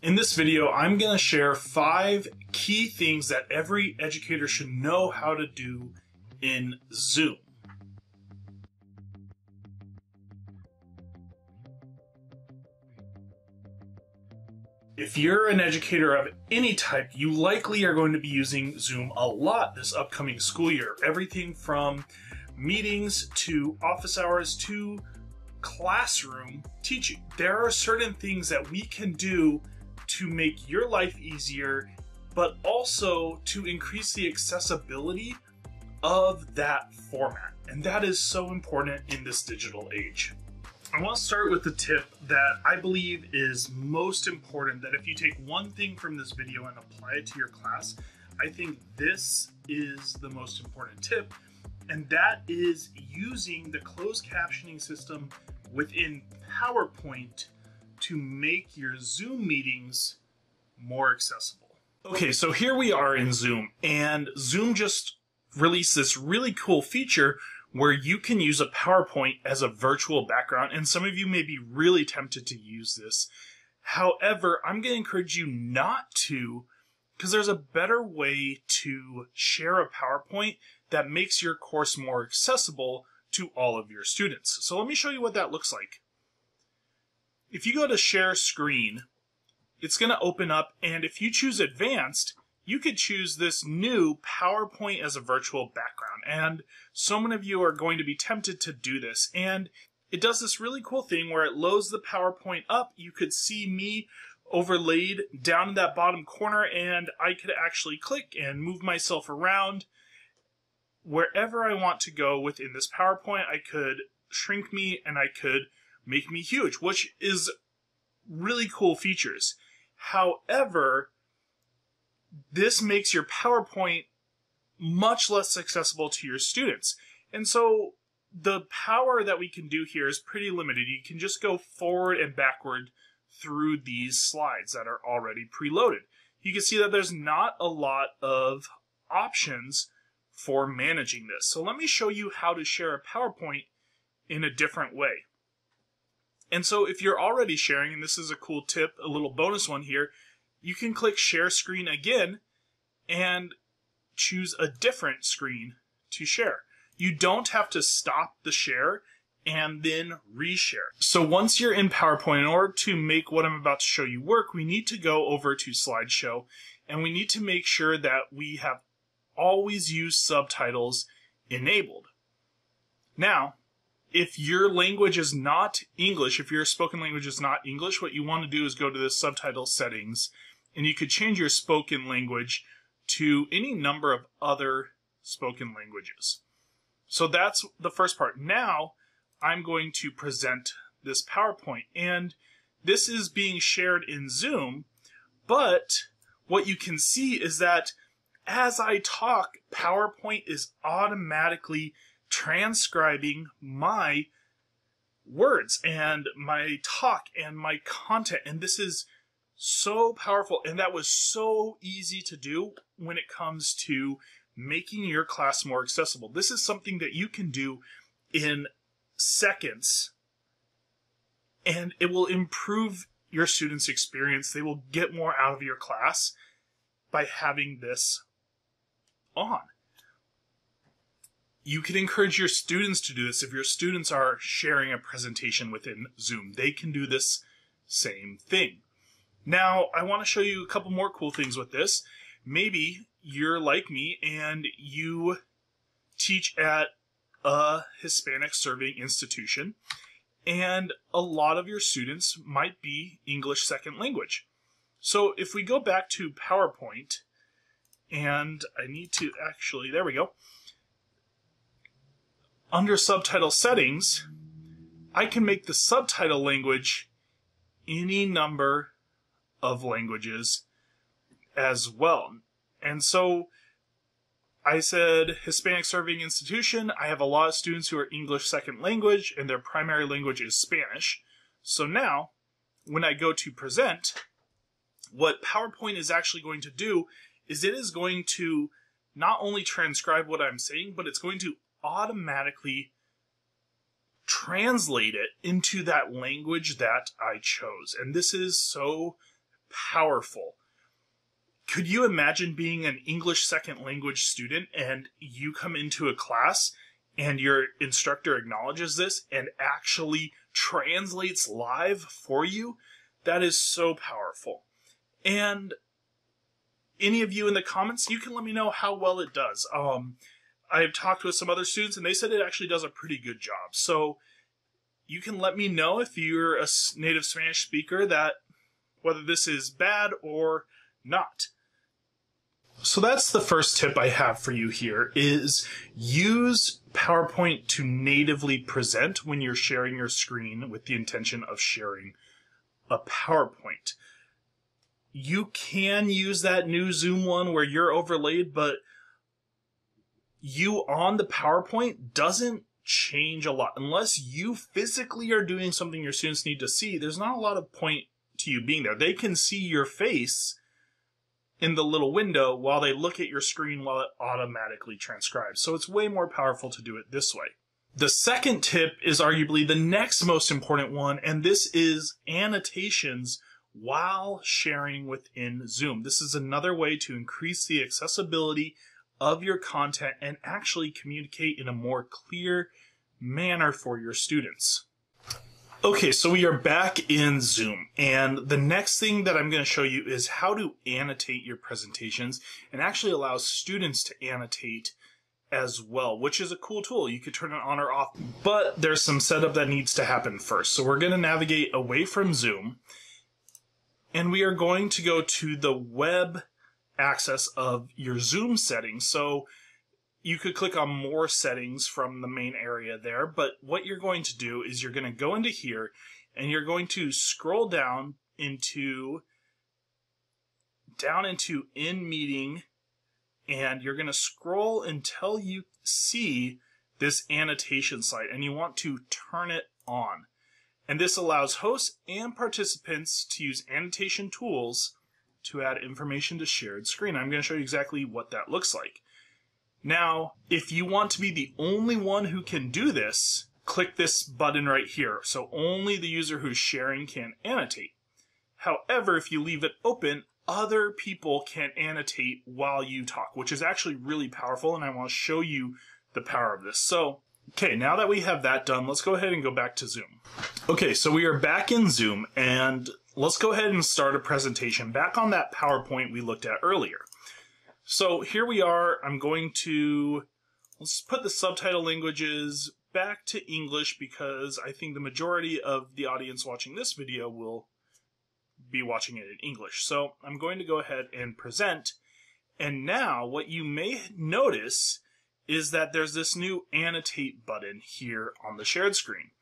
In this video, I'm going to share five key things that every educator should know how to do in Zoom. If you're an educator of any type, you likely are going to be using Zoom a lot this upcoming school year. Everything from meetings to office hours to classroom teaching. There are certain things that we can do to make your life easier, but also to increase the accessibility of that format. And that is so important in this digital age. I want to start with the tip that I believe is most important that if you take one thing from this video and apply it to your class, I think this is the most important tip, and that is using the closed captioning system within PowerPoint to make your Zoom meetings more accessible. Okay, so here we are in Zoom, and Zoom just released this really cool feature where you can use a PowerPoint as a virtual background, and some of you may be really tempted to use this. However, I'm going to encourage you not to because there's a better way to share a PowerPoint that makes your course more accessible to all of your students. So let me show you what that looks like if you go to share screen, it's going to open up, and if you choose advanced, you could choose this new PowerPoint as a virtual background. And so many of you are going to be tempted to do this. And it does this really cool thing where it loads the PowerPoint up. You could see me overlaid down in that bottom corner, and I could actually click and move myself around wherever I want to go within this PowerPoint. I could shrink me and I could make me huge, which is really cool features. However, this makes your PowerPoint much less accessible to your students. And so the power that we can do here is pretty limited. You can just go forward and backward through these slides that are already preloaded. You can see that there's not a lot of options for managing this. So let me show you how to share a PowerPoint in a different way. And so if you're already sharing, and this is a cool tip, a little bonus one here, you can click share screen again and choose a different screen to share. You don't have to stop the share and then reshare. So once you're in PowerPoint, in order to make what I'm about to show you work, we need to go over to slideshow and we need to make sure that we have always used subtitles enabled. Now, if your language is not English, if your spoken language is not English, what you want to do is go to the subtitle settings and you could change your spoken language to any number of other spoken languages. So that's the first part. Now I'm going to present this PowerPoint and this is being shared in Zoom, but what you can see is that as I talk, PowerPoint is automatically transcribing my words and my talk and my content. And this is so powerful. And that was so easy to do when it comes to making your class more accessible. This is something that you can do in seconds and it will improve your students' experience. They will get more out of your class by having this on you can encourage your students to do this. If your students are sharing a presentation within Zoom, they can do this same thing. Now, I want to show you a couple more cool things with this. Maybe you're like me and you teach at a Hispanic serving institution, and a lot of your students might be English second language. So if we go back to PowerPoint, and I need to actually, there we go under subtitle settings, I can make the subtitle language any number of languages as well. And so I said Hispanic Serving Institution. I have a lot of students who are English second language and their primary language is Spanish. So now, when I go to present, what PowerPoint is actually going to do is it is going to not only transcribe what I'm saying, but it's going to automatically translate it into that language that I chose. And this is so powerful. Could you imagine being an English second language student and you come into a class and your instructor acknowledges this and actually translates live for you? That is so powerful. And any of you in the comments, you can let me know how well it does. Um, I've talked with some other students and they said it actually does a pretty good job. So you can let me know if you're a native Spanish speaker that whether this is bad or not. So that's the first tip I have for you here is use PowerPoint to natively present when you're sharing your screen with the intention of sharing a PowerPoint. You can use that new Zoom one where you're overlaid, but you on the PowerPoint doesn't change a lot. Unless you physically are doing something your students need to see, there's not a lot of point to you being there. They can see your face in the little window while they look at your screen while it automatically transcribes. So it's way more powerful to do it this way. The second tip is arguably the next most important one, and this is annotations while sharing within Zoom. This is another way to increase the accessibility of your content and actually communicate in a more clear manner for your students. Okay, so we are back in Zoom, and the next thing that I'm going to show you is how to annotate your presentations and actually allow students to annotate as well, which is a cool tool. You could turn it on or off, but there's some setup that needs to happen first. So we're going to navigate away from Zoom, and we are going to go to the web access of your Zoom settings. So you could click on more settings from the main area there, but what you're going to do is you're going to go into here and you're going to scroll down into down into in meeting and you're going to scroll until you see this annotation site and you want to turn it on. And this allows hosts and participants to use annotation tools to add information to shared screen. I'm going to show you exactly what that looks like. Now, if you want to be the only one who can do this, click this button right here. So only the user who's sharing can annotate. However, if you leave it open, other people can annotate while you talk, which is actually really powerful, and I want to show you the power of this. So, okay, now that we have that done, let's go ahead and go back to Zoom. Okay, so we are back in Zoom, and let's go ahead and start a presentation back on that PowerPoint we looked at earlier. So here we are. I'm going to, let's put the subtitle languages back to English because I think the majority of the audience watching this video will be watching it in English. So I'm going to go ahead and present. And now what you may notice is that there's this new annotate button here on the shared screen.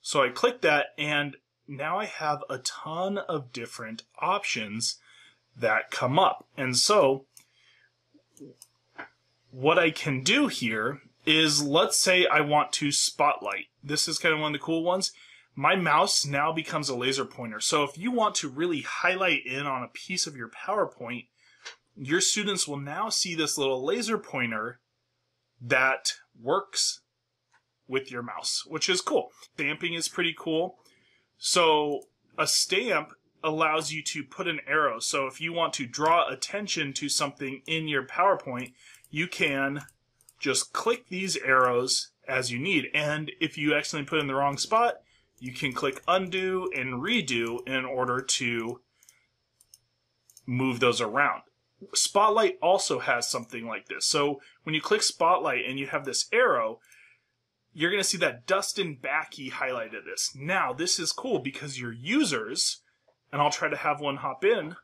So I click that and now I have a ton of different options that come up. And so what I can do here is let's say I want to spotlight. This is kind of one of the cool ones. My mouse now becomes a laser pointer. So if you want to really highlight in on a piece of your PowerPoint, your students will now see this little laser pointer that works with your mouse, which is cool. Stamping is pretty cool. So a stamp allows you to put an arrow. So if you want to draw attention to something in your PowerPoint, you can just click these arrows as you need. And if you accidentally put in the wrong spot, you can click undo and redo in order to move those around. Spotlight also has something like this. So when you click Spotlight and you have this arrow, you're going to see that Dustin Bakkie highlighted this. Now, this is cool because your users, and I'll try to have one hop in.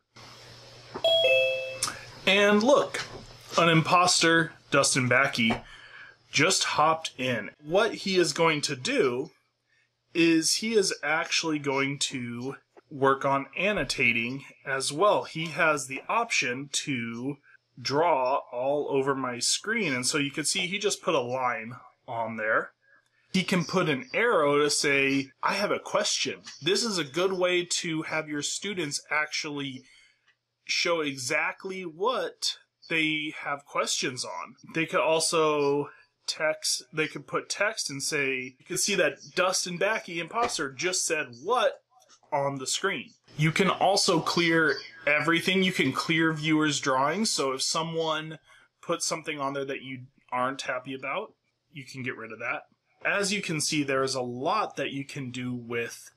And look, an imposter, Dustin Bakkie, just hopped in. What he is going to do is he is actually going to work on annotating as well. He has the option to draw all over my screen. And so you can see he just put a line on there he can put an arrow to say, I have a question. This is a good way to have your students actually show exactly what they have questions on. They could also text, they could put text and say, you can see that Dustin Bakkie, imposter, just said what on the screen. You can also clear everything. You can clear viewers' drawings. So if someone puts something on there that you aren't happy about, you can get rid of that. As you can see, there is a lot that you can do with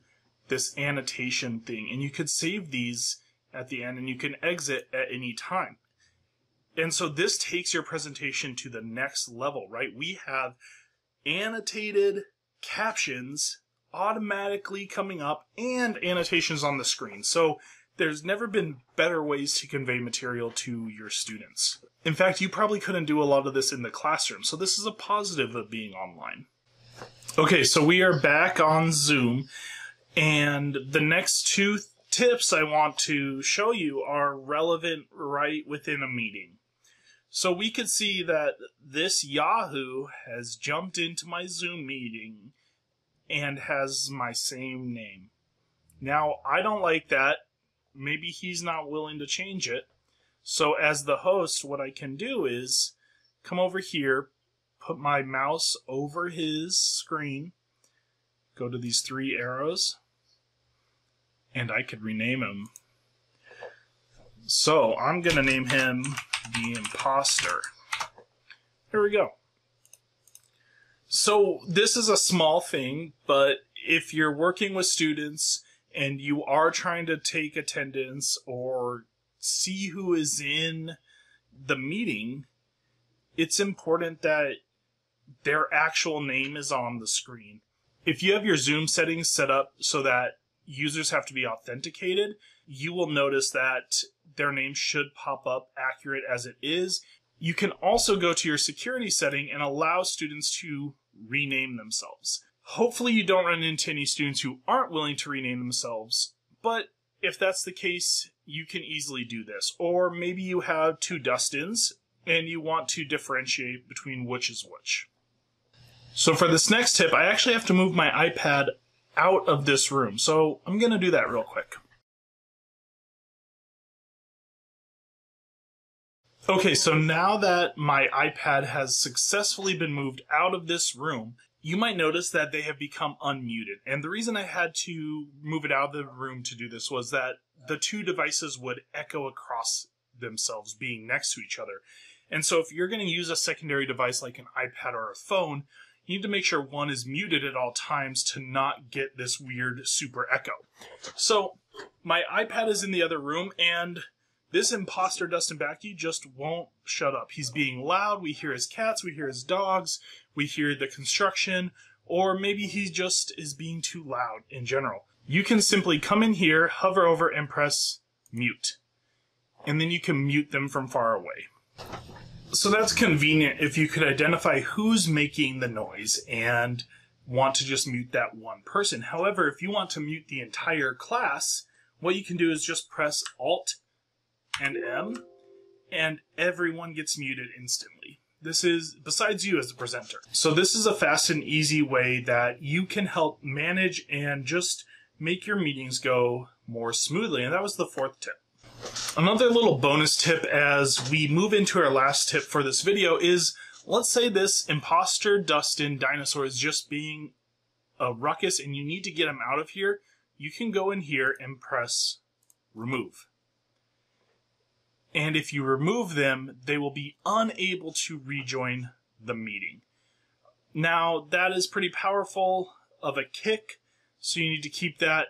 this annotation thing, and you could save these at the end and you can exit at any time. And so this takes your presentation to the next level, right? We have annotated captions automatically coming up and annotations on the screen. So there's never been better ways to convey material to your students. In fact, you probably couldn't do a lot of this in the classroom, so this is a positive of being online. Okay, so we are back on Zoom, and the next two tips I want to show you are relevant right within a meeting. So we could see that this Yahoo has jumped into my Zoom meeting and has my same name. Now, I don't like that. Maybe he's not willing to change it. So as the host, what I can do is come over here, put my mouse over his screen, go to these three arrows, and I could rename him. So I'm going to name him the imposter. There we go. So this is a small thing, but if you're working with students and you are trying to take attendance or see who is in the meeting, it's important that their actual name is on the screen. If you have your Zoom settings set up so that users have to be authenticated, you will notice that their name should pop up accurate as it is. You can also go to your security setting and allow students to rename themselves. Hopefully you don't run into any students who aren't willing to rename themselves, but if that's the case, you can easily do this. Or maybe you have two Dustins and you want to differentiate between which is which. So for this next tip, I actually have to move my iPad out of this room. So I'm going to do that real quick. Okay, so now that my iPad has successfully been moved out of this room, you might notice that they have become unmuted. And the reason I had to move it out of the room to do this was that the two devices would echo across themselves being next to each other. And so if you're going to use a secondary device like an iPad or a phone, you need to make sure one is muted at all times to not get this weird super echo. So my iPad is in the other room and this imposter Dustin Bakkie just won't shut up. He's being loud. We hear his cats, we hear his dogs, we hear the construction, or maybe he just is being too loud in general. You can simply come in here, hover over, and press mute. And then you can mute them from far away. So that's convenient if you could identify who's making the noise and want to just mute that one person. However, if you want to mute the entire class, what you can do is just press Alt and M, and everyone gets muted instantly. This is besides you as the presenter. So this is a fast and easy way that you can help manage and just make your meetings go more smoothly. And that was the fourth tip. Another little bonus tip as we move into our last tip for this video is let's say this imposter Dustin dinosaur is just being a ruckus and you need to get him out of here. You can go in here and press remove. And if you remove them, they will be unable to rejoin the meeting. Now, that is pretty powerful of a kick, so you need to keep that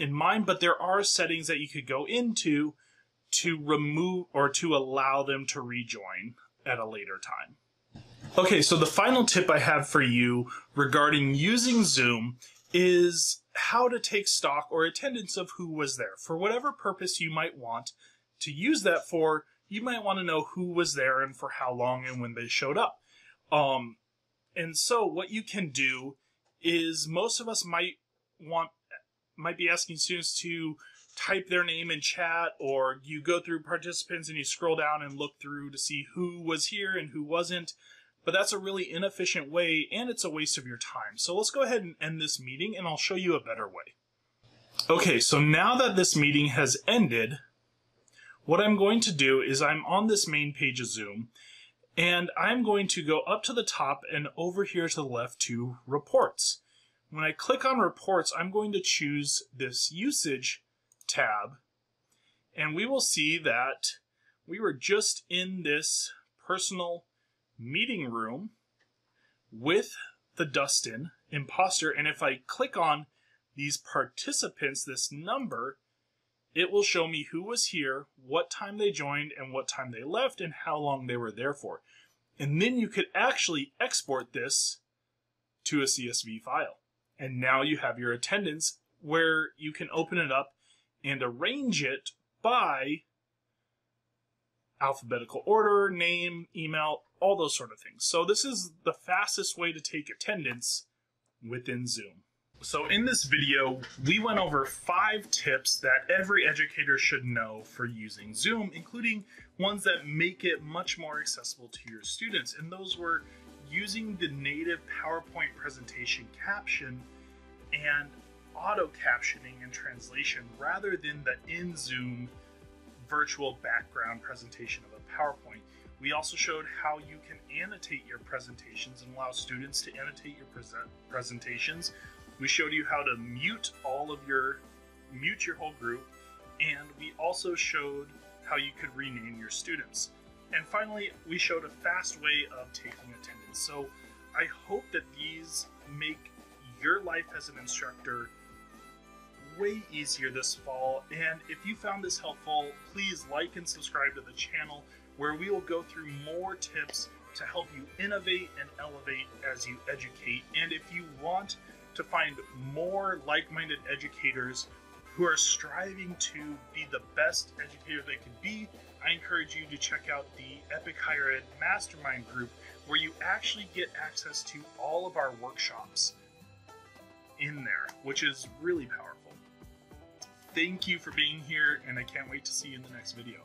in mind, but there are settings that you could go into to remove or to allow them to rejoin at a later time. Okay, so the final tip I have for you regarding using Zoom is how to take stock or attendance of who was there for whatever purpose you might want to use that for, you might want to know who was there and for how long and when they showed up. Um, and so what you can do is most of us might want might be asking students to type their name in chat or you go through participants and you scroll down and look through to see who was here and who wasn't. But that's a really inefficient way and it's a waste of your time. So let's go ahead and end this meeting and i'll show you a better way. Okay so now that this meeting has ended what I'm going to do is I'm on this main page of Zoom, and I'm going to go up to the top and over here to the left to reports. When I click on reports, I'm going to choose this usage tab and we will see that we were just in this personal meeting room with the Dustin imposter. And if I click on these participants, this number, it will show me who was here, what time they joined, and what time they left, and how long they were there for. And then you could actually export this to a CSV file. And now you have your attendance where you can open it up and arrange it by alphabetical order, name, email, all those sort of things. So this is the fastest way to take attendance within Zoom. So in this video, we went over five tips that every educator should know for using Zoom, including ones that make it much more accessible to your students. And those were using the native PowerPoint presentation caption and auto captioning and translation rather than the in Zoom virtual background presentation of a PowerPoint. We also showed how you can annotate your presentations and allow students to annotate your present presentations. We showed you how to mute all of your mute your whole group and we also showed how you could rename your students. And finally, we showed a fast way of taking attendance. So I hope that these make your life as an instructor way easier this fall. And if you found this helpful, please like and subscribe to the channel where we will go through more tips to help you innovate and elevate as you educate. And if you want to find more like minded educators who are striving to be the best educator they can be, I encourage you to check out the Epic Higher Ed Mastermind group where you actually get access to all of our workshops in there, which is really powerful. Thank you for being here, and I can't wait to see you in the next video.